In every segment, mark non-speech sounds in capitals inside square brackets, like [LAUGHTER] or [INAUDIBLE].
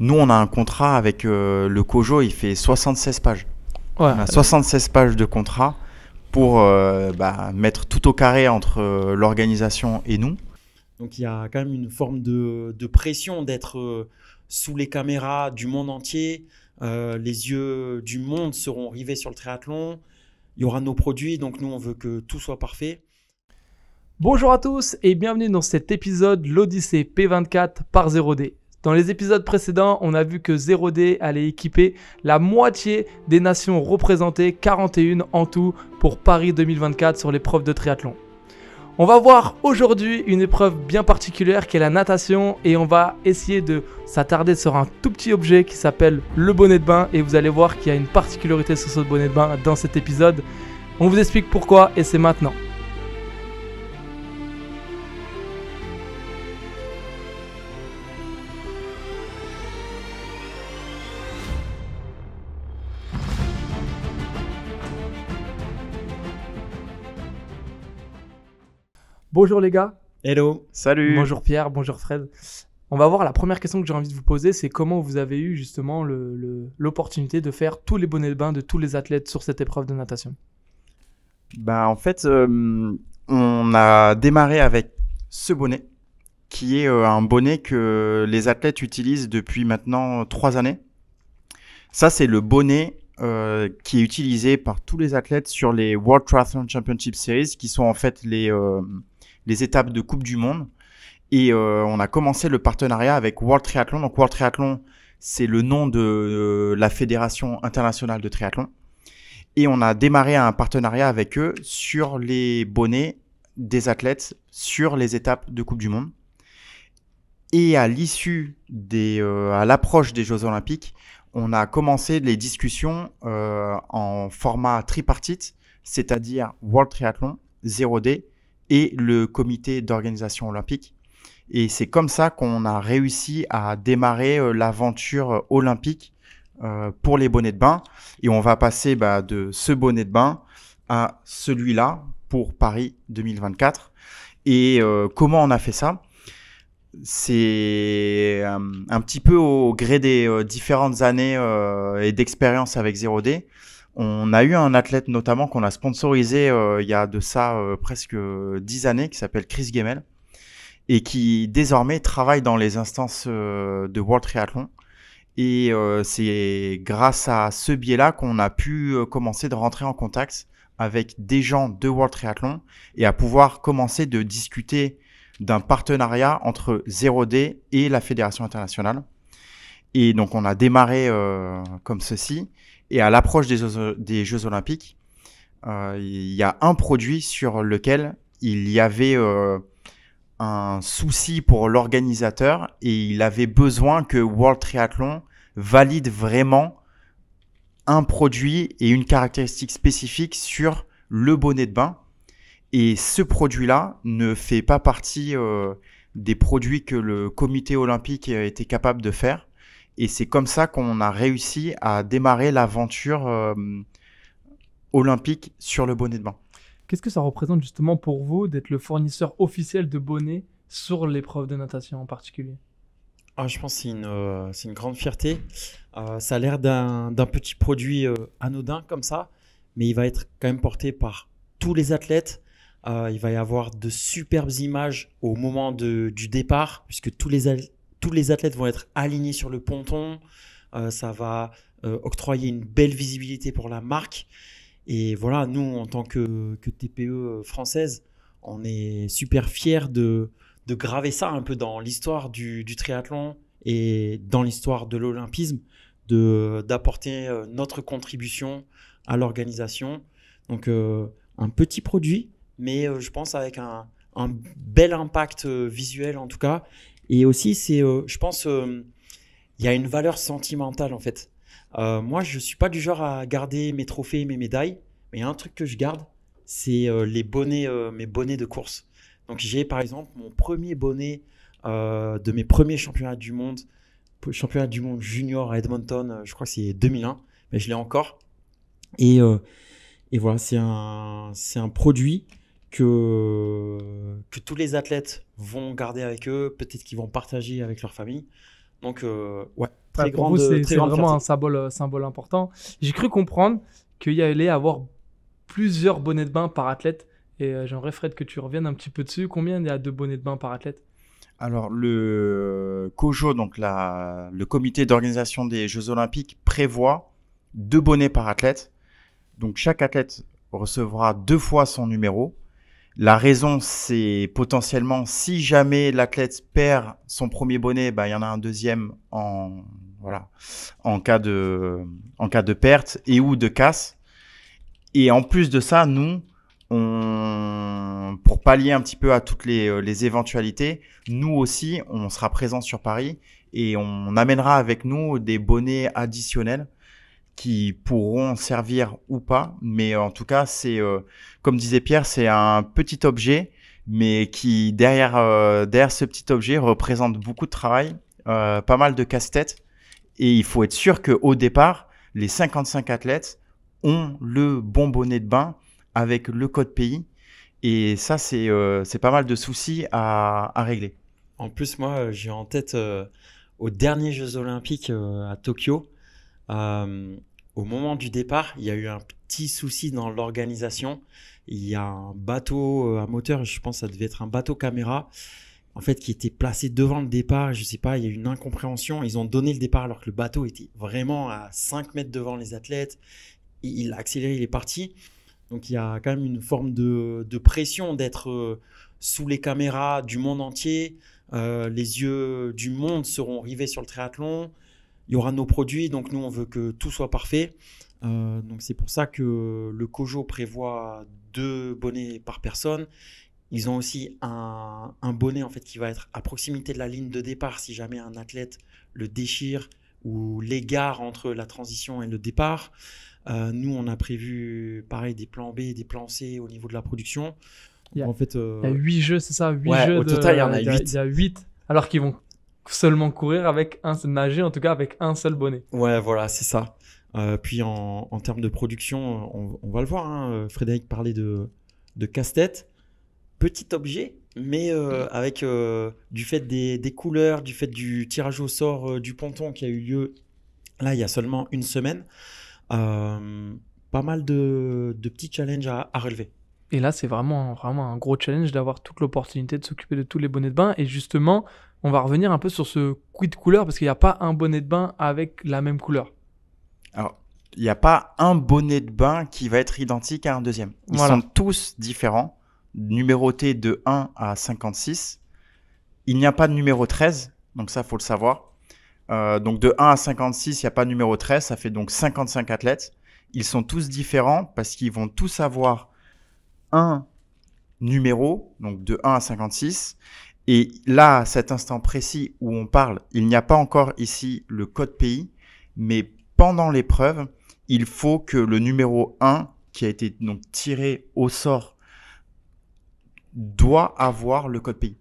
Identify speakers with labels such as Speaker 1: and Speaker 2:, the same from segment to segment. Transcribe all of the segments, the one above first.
Speaker 1: Nous, on a un contrat avec le Kojo, il fait 76 pages. On a 76 pages de contrat pour bah, mettre tout au carré entre l'organisation et nous.
Speaker 2: Donc il y a quand même une forme de, pression d'être euh, sous les caméras du monde entier. Euh, les yeux du monde seront rivés sur le triathlon. Il y aura nos produits, donc nous on veut que tout soit parfait.
Speaker 3: Bonjour à tous et bienvenue dans cet épisode l'Odyssée P24 par 0D. Dans les épisodes précédents, on a vu que 0D allait équiper la moitié des nations représentées, 41 en tout, pour Paris 2024 sur l'épreuve de triathlon. On va voir aujourd'hui une épreuve bien particulière qui est la natation et on va essayer de s'attarder sur un tout petit objet qui s'appelle le bonnet de bain et vous allez voir qu'il y a une particularité sur ce bonnet de bain dans cet épisode. On vous explique pourquoi et c'est maintenant. Bonjour les gars.
Speaker 2: Hello.
Speaker 1: Salut.
Speaker 3: Bonjour Pierre, bonjour Fred. On va voir la première question que j'ai envie de vous poser, c'est comment vous avez eu justement l'opportunité de faire tous les bonnets de bain de tous les athlètes sur cette épreuve de natation?
Speaker 1: Bah en fait, euh, on a démarré avec ce bonnet, qui est euh, un bonnet que les athlètes utilisent depuis maintenant trois années. Ça, c'est le bonnet euh, qui est utilisé par tous les athlètes sur les World Triathlon Championship Series, qui sont en fait les les étapes de Coupe du Monde. Et euh, on a commencé le partenariat avec World Triathlon. Donc World Triathlon, c'est le nom de euh, la Fédération internationale de triathlon. Et on a démarré un partenariat avec eux sur les bonnets des athlètes sur les étapes de Coupe du Monde. Et à l'issue des, euh, à l'approche des Jeux Olympiques, on a commencé les discussions en format tripartite, c'est-à-dire World Triathlon, 0D et le comité d'organisation olympique. Et c'est comme ça qu'on a réussi à démarrer euh, l'aventure euh, olympique euh, pour les bonnets de bain. Et on va passer bah, de ce bonnet de bain à celui-là pour Paris 2024. Et comment on a fait ça? C'est un petit peu au gré des différentes années et d'expérience avec 0D. On a eu un athlète notamment qu'on a sponsorisé euh, il y a de ça euh, presque dix années qui s'appelle Chris Gemel et qui désormais travaille dans les instances euh, de World Triathlon. Et c'est grâce à ce biais-là qu'on a pu commencer de rentrer en contact avec des gens de World Triathlon et à pouvoir commencer de discuter d'un partenariat entre 0D et la Fédération internationale. Et donc on a démarré comme ceci. Et à l'approche des, Jeux Olympiques, euh, il y a un produit sur lequel il y avait euh, un souci pour l'organisateur et il avait besoin que World Triathlon valide vraiment un produit et une caractéristique spécifique sur le bonnet de bain. Et ce produit-là ne fait pas partie euh, des produits que le comité olympique était capable de faire. Et c'est comme ça qu'on a réussi à démarrer l'aventure euh, olympique sur le bonnet de bain.
Speaker 3: Qu'est-ce que ça représente justement pour vous d'être le fournisseur officiel de bonnets sur l'épreuve de natation en particulier?
Speaker 2: Ah, Je pense que c'est une, euh, une, grande fierté. Euh, ça a l'air d'un petit produit anodin comme ça, mais il va être quand même porté par tous les athlètes. il va y avoir de superbes images au moment de, du départ, puisque tous les, tous les athlètes vont être alignés sur le ponton. Euh, ça va euh, octroyer une belle visibilité pour la marque. Et voilà, nous, en tant que, TPE euh, française, on est super fiers de, graver ça un peu dans l'histoire du, triathlon et dans l'histoire de l'olympisme, d'apporter notre contribution à l'organisation. Donc, un petit produit, mais je pense avec un, un bel impact visuel en tout cas, et aussi, c'est, euh, je pense, euh, il y a une valeur sentimentale en fait. Euh, moi, je suis pas du genre à garder mes trophées mes médailles, mais il y a un truc que je garde, c'est les bonnets, mes bonnets de course. Donc j'ai par exemple mon premier bonnet de mes premiers championnats du monde, championnat du monde junior à Edmonton, je crois que c'est 2001, mais je l'ai encore. Et, et voilà, c'est un, c'est un produit que, que tous les athlètes vont garder avec eux, peut-être qu'ils vont partager avec leur famille. Donc, euh, ouais,
Speaker 3: Ouais,
Speaker 2: très
Speaker 3: pour
Speaker 2: grande,
Speaker 3: vous, c'est vraiment un symbole, euh, symbole important. J'ai cru comprendre qu'il y allait avoir plusieurs bonnets de bain par athlète. Et euh, j'aimerais, Fred, que tu reviennes un petit peu dessus. Combien il y a de bonnets de bain par athlète?
Speaker 1: Alors le COJO, donc la, le comité d'organisation des Jeux Olympiques, prévoit deux bonnets par athlète. Donc chaque athlète recevra deux fois son numéro. La raison, c'est potentiellement si jamais l'athlète perd son premier bonnet, bah, il y en a un deuxième en voilà en cas de en cas de perte et ou de casse. Et en plus de ça, nous, on, pour pallier un petit peu à toutes les, euh, les éventualités, nous aussi, on sera présent sur Paris et on amènera avec nous des bonnets additionnels qui pourront servir ou pas. Mais en tout cas, c'est, euh, comme disait Pierre, c'est un petit objet, mais qui derrière, euh, derrière ce petit objet représente beaucoup de travail, euh, pas mal de casse-tête. Et il faut être sûr qu'au départ, les 55 athlètes ont le bon bonnet de bain avec le code pays. Et ça, c'est c'est pas mal de soucis à, régler.
Speaker 2: En plus, moi, j'ai en tête aux derniers Jeux Olympiques à Tokyo, au moment du départ, il y a eu un petit souci dans l'organisation. Il y a un bateau euh, à moteur, je pense que ça devait être un bateau caméra, en fait, qui était placé devant le départ. Je sais pas, il y a eu une incompréhension. Ils ont donné le départ alors que le bateau était vraiment à 5 mètres devant les athlètes. Il a accéléré, il est parti. Donc il y a quand même une forme de, de pression d'être euh, sous les caméras du monde entier. Euh, les yeux du monde seront rivés sur le triathlon. Il y aura nos produits, donc nous on veut que tout soit parfait. Euh, donc c'est pour ça que le Kojo prévoit deux bonnets par personne. Ils ont aussi un, un bonnet en fait qui va être à proximité de la ligne de départ si jamais un athlète le déchire ou l'égare entre la transition et le départ. Euh, nous, on a prévu pareil des plans B, des plans C au niveau de la production.
Speaker 3: Il y a-
Speaker 2: en fait, euh,
Speaker 3: Il y a 8 jeux, c'est ça? 8
Speaker 2: Ouais,
Speaker 3: jeux
Speaker 2: au
Speaker 3: de-
Speaker 2: total, il y en a
Speaker 3: il y a,
Speaker 2: huit.
Speaker 3: il y a huit, alors qu'ils vont seulement courir avec un nager, en tout cas avec un seul bonnet.
Speaker 2: Ouais, voilà, c'est ça. Euh, puis en, en termes de production, on, on va le voir. hein, Frédéric parlait de, de casse-tête. Petit objet, mais euh, avec euh, du fait des, des couleurs, du fait du tirage au sort euh, du ponton qui a eu lieu là il y a seulement une semaine. Euh, pas mal de, de petits challenges à, à relever.
Speaker 3: Et là, c'est vraiment, vraiment un gros challenge d'avoir toute l'opportunité de s'occuper de tous les bonnets de bain. Et justement, on va revenir un peu sur ce quid couleur parce qu'il n'y a pas un bonnet de bain avec la même couleur.
Speaker 1: Alors, il n'y a pas un bonnet de bain qui va être identique à un deuxième. Ils
Speaker 3: Voilà.
Speaker 1: sont tous différents, numérotés de 1 à 56. Il n'y a pas de numéro 13, donc ça, faut le savoir. Euh, donc de 1 à 56, il n'y a pas de numéro 13, ça fait donc 55 athlètes. Ils sont tous différents parce qu'ils vont tous avoir un numéro, donc de 1 à 56. Et là, à cet instant précis où on parle, il n'y a pas encore ici le code pays, mais pendant l'épreuve, il faut que le numéro 1, qui a été donc tiré au sort, doit avoir le code pays.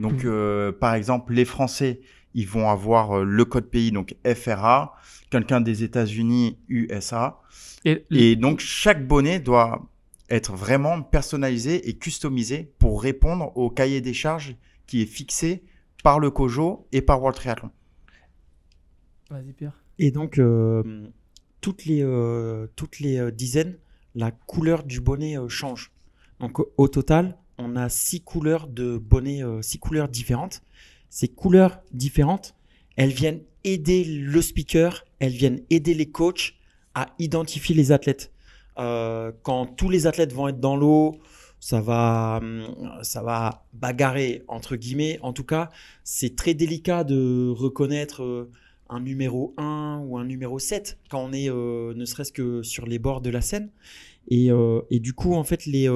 Speaker 1: Donc,
Speaker 3: Mhm.
Speaker 1: euh, par exemple, les Français, ils vont avoir euh, le code pays, donc FRA, quelqu'un des États-Unis, USA.
Speaker 3: Et,
Speaker 1: Et donc, chaque bonnet doit être vraiment personnalisé et customisé pour répondre au cahier des charges qui est fixé par le COJO et par World Triathlon.
Speaker 3: Vas-y, Pierre.
Speaker 2: Et donc, euh, toutes les, euh, toutes les euh, dizaines, la couleur du bonnet euh, change. Donc, au, total, on a six couleurs de bonnets, euh, six couleurs différentes. Ces couleurs différentes, elles viennent aider le speaker, elles viennent aider les coachs à identifier les athlètes. Euh, quand tous les athlètes vont être dans l'eau, ça va, hum, ça va bagarrer entre guillemets. En tout cas, c'est très délicat de reconnaître euh, un numéro 1 ou un numéro 7 quand on est euh, ne serait-ce que sur les bords de la Seine. Et, euh, et du coup, en fait, les,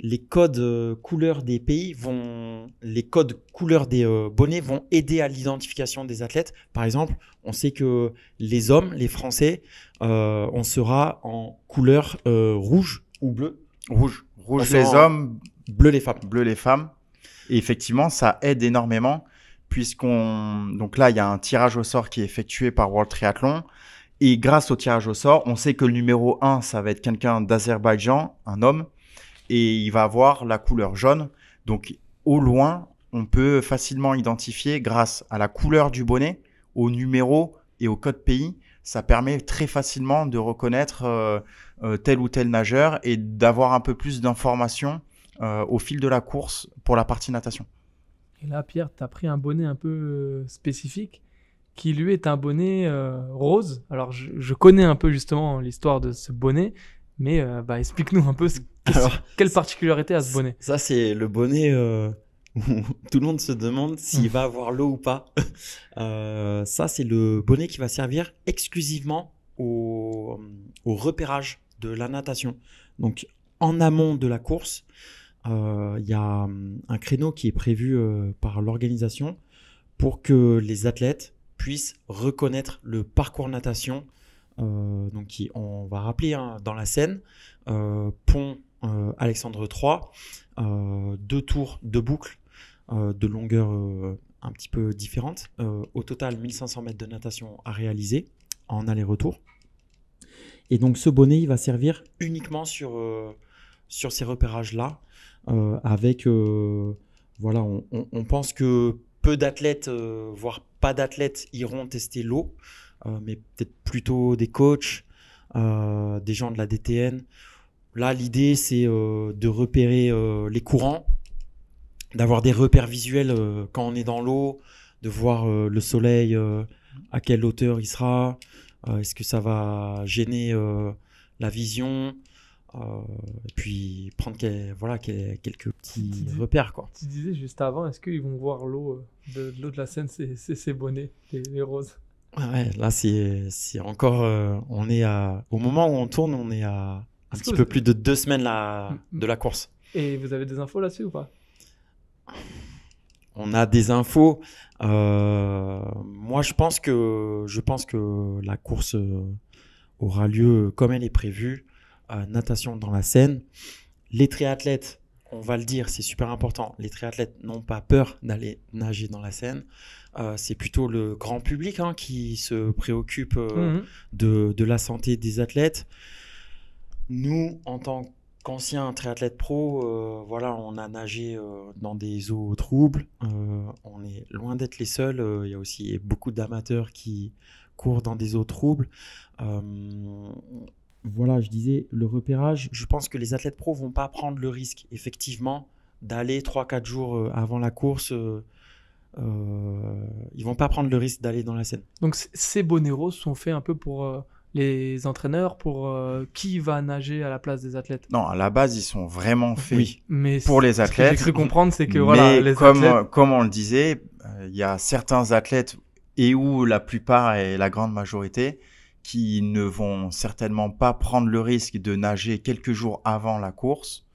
Speaker 2: les codes couleurs des pays vont, les codes couleurs des bonnets vont aider à l'identification des athlètes. Par exemple, on sait que les hommes, les Français, on sera en couleur rouge ou bleu.
Speaker 1: Rouge. Rouge les hommes,
Speaker 2: Bleu les femmes.
Speaker 1: bleu les femmes. Et effectivement, ça aide énormément puisqu'on donc là il y a un tirage au sort qui est effectué par World Triathlon et grâce au tirage au sort, on sait que le numéro 1 ça va être quelqu'un d'Azerbaïdjan, un homme et il va avoir la couleur jaune. Donc au loin, on peut facilement identifier grâce à la couleur du bonnet au numéro et au code pays, ça permet très facilement de reconnaître euh, euh, tel ou tel nageur et d'avoir un peu plus d'informations euh, au fil de la course pour la partie natation.
Speaker 3: Et là, Pierre, tu as pris un bonnet un peu euh, spécifique qui lui est un bonnet euh, rose. Alors, je, je connais un peu justement l'histoire de ce bonnet, mais euh, bah, explique-nous un peu ce- qu'est-ce-
Speaker 2: Alors,
Speaker 3: quelle particularité a ce bonnet?
Speaker 2: Ça, c'est le bonnet euh, [LAUGHS] tout le monde se demande s'il va avoir l'eau ou pas. [LAUGHS] Euh, ça, c'est le bonnet qui va servir exclusivement au, au repérage de la natation. Donc, en amont de la course, euh, il y a un créneau qui est prévu euh, par l'organisation pour que les athlètes puissent reconnaître le parcours natation. Euh, donc, on va rappeler hein, dans la Seine, euh, pont euh, Alexandre III, euh, deux tours, deux boucles euh, de longueur euh, un petit peu différente. Euh, au total, 1500 mètres de natation à réaliser en aller-retour. Et donc ce bonnet, il va servir uniquement sur, euh, sur ces repérages-là, euh, avec, euh, voilà, on, on- pense que peu d'athlètes, euh, voire pas d'athlètes, iront tester l'eau, euh, mais peut-être plutôt des coachs, euh, des gens de la DTN. Là, l'idée, c'est euh, de repérer euh, les courants, d'avoir des repères visuels euh, quand on est dans l'eau, de voir euh, le soleil, euh, à quelle hauteur il sera, est-ce que ça va gêner la vision, et puis prendre quel- voilà, quel- quelques petits repères. Quoi.
Speaker 3: Tu disais juste avant, est-ce qu'ils vont voir l'eau de, de l'eau de la Seine, c'est c'est ces bonnets, les, les roses?
Speaker 2: Ouais, ouais, là, c'est encore. euh, on est à, au moment où on tourne, on est à un petit peu plus de deux semaines
Speaker 3: Mm, mm.
Speaker 2: de la course.
Speaker 3: Et vous avez des infos là-dessus ou pas?
Speaker 2: On a des infos. euh, moi, je pense que je pense que la course euh, aura lieu comme elle est prévue. euh, natation dans la Seine. Les triathlètes, on va le dire, c'est super important. Les triathlètes n'ont pas peur d'aller nager dans la Seine. Euh, c'est plutôt le grand public hein, qui se préoccupe
Speaker 3: Mhm.
Speaker 2: de, de la santé des athlètes. Nous, en tant qu'anciens triathlètes pro, euh, voilà, on a nagé euh, dans des eaux troubles. Euh, on est loin d'être les seuls. Il y a aussi beaucoup d'amateurs qui courent dans des eaux troubles. Voilà, je disais, le repérage, je pense que les athlètes pros vont pas prendre le risque, effectivement, d'aller 3-4 jours avant la course. ils vont pas prendre le risque d'aller dans la Seine.
Speaker 3: Donc ces bonnets roses sont faits un peu pour les entraîneurs, pour euh, qui va nager à la place des athlètes.
Speaker 1: Non, à la base, ils sont vraiment faits
Speaker 2: Oui.
Speaker 3: Mais
Speaker 1: pour les
Speaker 3: ce que
Speaker 1: athlètes.
Speaker 3: J'ai cru comprendre, c'est que
Speaker 1: Mais
Speaker 3: voilà, les
Speaker 1: comme,
Speaker 3: athlètes.
Speaker 1: comme on le disait, euh, il y a certains athlètes, et où la plupart et la grande majorité, qui ne vont certainement pas prendre le risque de nager quelques jours avant la course.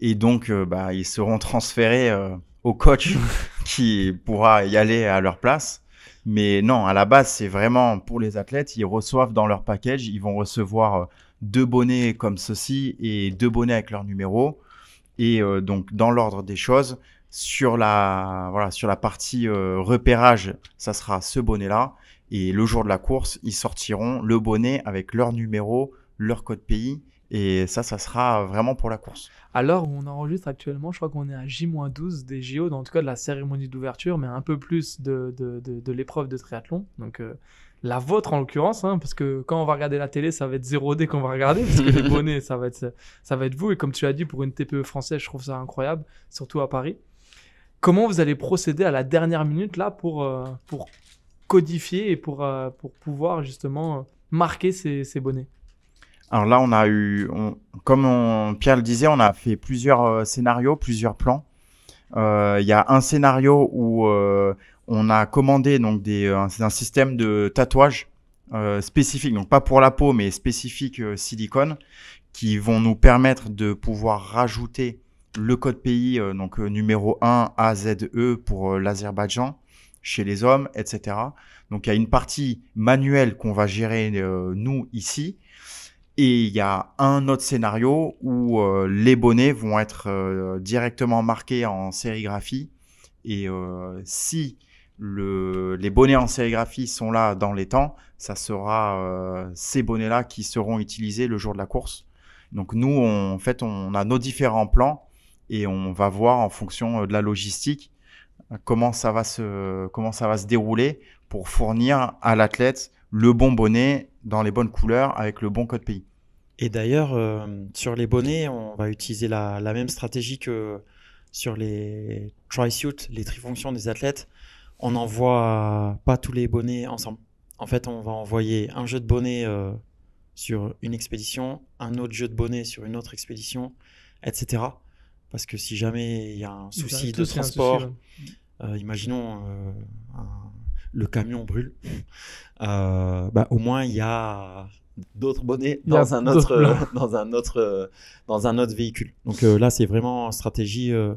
Speaker 1: Et donc, euh, bah, ils seront transférés euh, au coach [LAUGHS] qui pourra y aller à leur place. Mais non, à la base, c'est vraiment pour les athlètes. Ils reçoivent dans leur package, ils vont recevoir euh, deux bonnets comme ceci et deux bonnets avec leur numéro. Et euh, donc, dans l'ordre des choses, sur la, voilà, sur la partie euh, repérage, ça sera ce bonnet-là. Et le jour de la course, ils sortiront le bonnet avec leur numéro, leur code pays. Et ça, ça sera vraiment pour la course.
Speaker 3: Où on enregistre actuellement, je crois qu'on est à J-12 des JO, en tout cas de la cérémonie d'ouverture, mais un peu plus de, de, de, de l'épreuve de triathlon. Donc euh, la vôtre en l'occurrence, hein, parce que quand on va regarder la télé, ça va être 0D qu'on va regarder, parce que les [LAUGHS] bonnets, ça va, être, ça va être vous. Et comme tu l'as dit, pour une TPE française, je trouve ça incroyable, surtout à Paris. Comment vous allez procéder à la dernière minute là pour, euh, pour codifier et pour, euh, pour pouvoir justement marquer ces, ces bonnets?
Speaker 1: Alors là, on a eu, comme Pierre le disait, on a fait plusieurs euh, scénarios, plusieurs plans. Euh, Il y a un scénario où euh, on a commandé donc des, un, système de tatouage euh, spécifique, donc pas pour la peau, mais spécifique silicone, qui vont nous permettre de pouvoir rajouter le code pays, donc numéro 1 AZE pour l'Azerbaïdjan, chez les hommes, etc. Donc il y a une partie manuelle qu'on va gérer nous ici. Et il y a un autre scénario où euh, les bonnets vont être euh, directement marqués en sérigraphie. Et euh, si le, les bonnets en sérigraphie sont là dans les temps, ça sera ces bonnets-là qui seront utilisés le jour de la course. Donc nous, on, en fait, on a nos différents plans et on va voir en fonction de la logistique comment ça va se, comment ça va se dérouler pour fournir à l'athlète le bon bonnet dans les bonnes couleurs avec le bon code pays.
Speaker 2: Et d'ailleurs, euh, sur les bonnets, on va utiliser la, la, même stratégie que sur les tri-suits, les trifonctions des athlètes. On n'envoie pas tous les bonnets ensemble. En fait, on va envoyer un jeu de bonnets euh, sur une expédition, un autre jeu de bonnets sur une autre expédition, etc. Parce que si jamais il y a un souci de transport, souci, ouais. euh, imaginons un, le camion brûle, [LAUGHS] bah, au moins il y a d'autres bonnets [LAUGHS] dans un autre dans un autre dans un autre véhicule. Donc euh, là c'est vraiment une stratégie euh,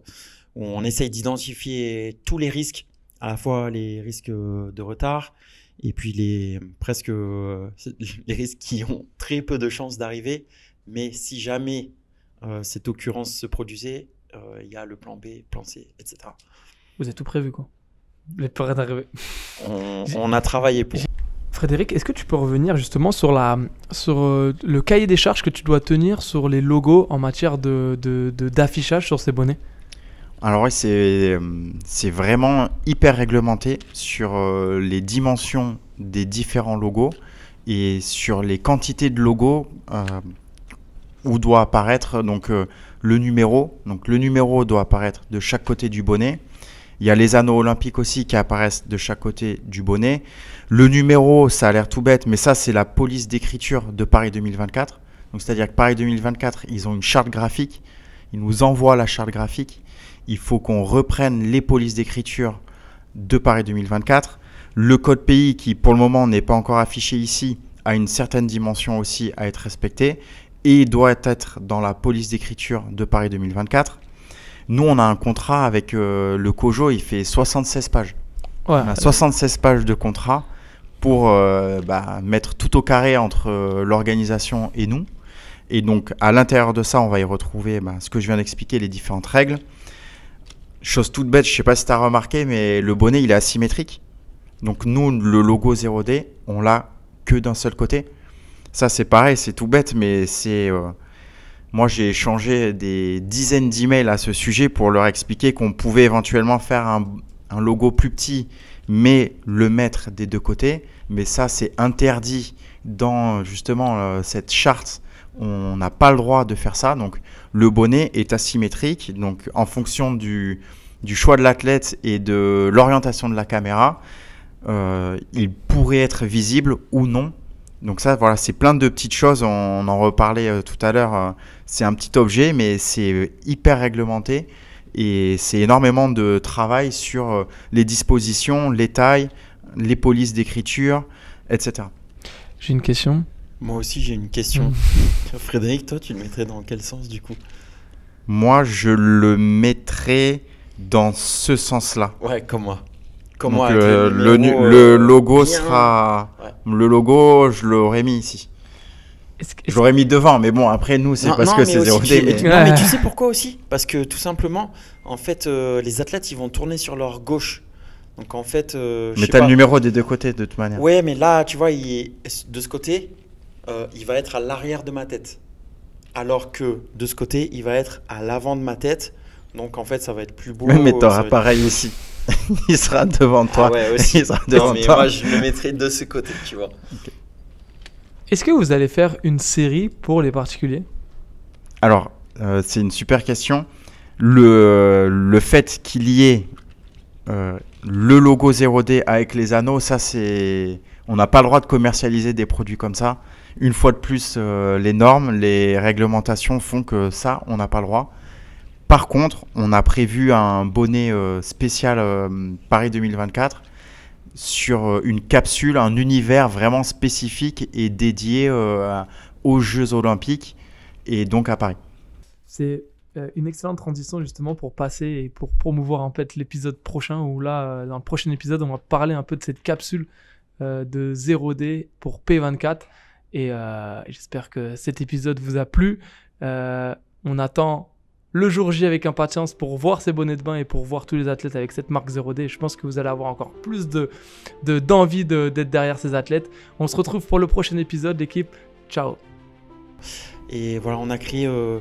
Speaker 2: où on essaye d'identifier tous les risques, à la fois les risques de retard et puis les presque [LAUGHS] les risques qui ont très peu de chances d'arriver, mais si jamais euh, cette occurrence se produisait, il y a le plan B, plan C, etc.
Speaker 3: Vous avez tout prévu quoi Vous n'êtes pas d'arriver.
Speaker 2: On, [LAUGHS] on, a travaillé pour.
Speaker 3: Frédéric, est-ce que tu peux revenir justement sur, la, sur euh, le cahier des charges que tu dois tenir sur les logos en matière d'affichage de, de, sur ces bonnets?
Speaker 1: Alors oui, c'est vraiment hyper réglementé sur euh, les dimensions des différents logos et sur les quantités de logos euh, où doit apparaître donc, euh, le numéro. Donc le numéro doit apparaître de chaque côté du bonnet. Il y a les anneaux olympiques aussi qui apparaissent de chaque côté du bonnet. Le numéro, ça a l'air tout bête, mais ça, c'est la police d'écriture de Paris 2024. Donc, c'est-à-dire que Paris 2024, ils ont une charte graphique. Ils nous envoient la charte graphique. Il faut qu'on reprenne les polices d'écriture de Paris 2024. Le code pays, qui pour le moment n'est pas encore affiché ici, a une certaine dimension aussi à être respecté et doit être dans la police d'écriture de Paris 2024. Nous, on a un contrat avec euh, le COJO, il fait 76 pages. Ouais. On a 76 pages de contrat pour euh, bah, mettre tout au carré entre euh, l'organisation et nous. Et donc, à l'intérieur de ça, on va y retrouver bah, ce que je viens d'expliquer, les différentes règles. Chose toute bête, je ne sais pas si tu as remarqué, mais le bonnet, il est asymétrique. Donc, nous, le logo 0D, on l'a que d'un seul côté. Ça, c'est pareil, c'est tout bête, mais c'est. Moi, j'ai échangé des dizaines d'emails à ce sujet pour leur expliquer qu'on pouvait éventuellement faire un, logo plus petit, mais le mettre des deux côtés. Mais ça, c'est interdit dans justement euh, cette charte. On n'a pas le droit de faire ça. Donc, le bonnet est asymétrique. Donc, en fonction du, du choix de l'athlète et de l'orientation de la caméra, euh, il pourrait être visible ou non donc ça, voilà, c'est plein de petites choses. On, en reparlait euh, tout à l'heure. Euh, c'est un petit objet, mais c'est hyper réglementé et c'est énormément de travail sur euh, les dispositions, les tailles, les polices d'écriture, etc.
Speaker 3: J'ai une question.
Speaker 2: Moi aussi, j'ai une question. [LAUGHS] Frédéric, toi, tu le mettrais dans quel sens du coup?
Speaker 1: Moi, je le mettrais dans ce sens-là.
Speaker 2: Ouais, comme moi.
Speaker 1: Donc, le, le, logo sera. Ouais. Le logo, je l'aurais mis ici. Je l'aurais mis devant, mais bon, après, nous, c'est parce non, que c'est 0D.
Speaker 2: Mais... Non, mais tu sais pourquoi aussi? Parce que tout simplement, en fait, euh, les athlètes, ils vont tourner sur leur gauche. Donc en fait. Euh,
Speaker 1: mais tu as le numéro des deux côtés, de toute manière.
Speaker 2: Ouais, mais là, tu vois, il est... de ce côté, euh, il va être à l'arrière de ma tête. Alors que de ce côté, il va être à l'avant de ma tête. Donc en fait, ça va être plus beau.
Speaker 1: mais t'auras pareil être... aussi. [LAUGHS] il sera devant toi.
Speaker 2: Ah ouais, aussi. Il sera devant non, mais toi. Moi, je le mettrai de ce côté, tu vois. Okay.
Speaker 3: Est-ce que vous allez faire une série pour les particuliers?
Speaker 1: Alors, euh, c'est une super question. Le, le fait qu'il y ait euh, le logo 0D avec les anneaux, ça c'est. On n'a pas le droit de commercialiser des produits comme ça. Une fois de plus, euh, les normes, les réglementations font que ça, on n'a pas le droit. Par contre, on a prévu un bonnet euh, spécial euh, Paris 2024 sur euh, une capsule, un univers vraiment spécifique et dédié aux Jeux Olympiques et donc à Paris.
Speaker 3: C'est une excellente transition justement pour passer et pour promouvoir en fait l'épisode prochain où là, dans le prochain épisode, on va parler un peu de cette capsule de 0D pour P24 et j'espère que cet épisode vous a plu. on attend le jour J avec impatience pour voir ces bonnets de bain et pour voir tous les athlètes avec cette marque 0D. Je pense que vous allez avoir encore plus de, d'envie de, d'être derrière ces athlètes. On se retrouve pour le prochain épisode, l'équipe. Ciao.
Speaker 2: Et voilà, on a créé euh,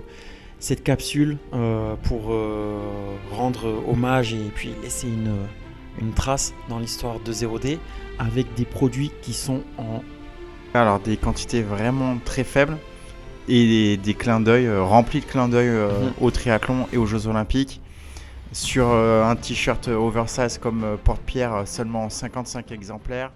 Speaker 2: cette capsule euh, pour euh, rendre hommage et puis laisser une, une trace dans l'histoire de 0D avec des produits qui sont en
Speaker 1: Alors des quantités vraiment très faibles et des, des clins d'œil euh, remplis de clins d'œil euh,
Speaker 2: Mhm.
Speaker 1: au triathlon et aux Jeux Olympiques. Sur euh, un t-shirt oversize comme porte-pierre, seulement 55 exemplaires.